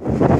you.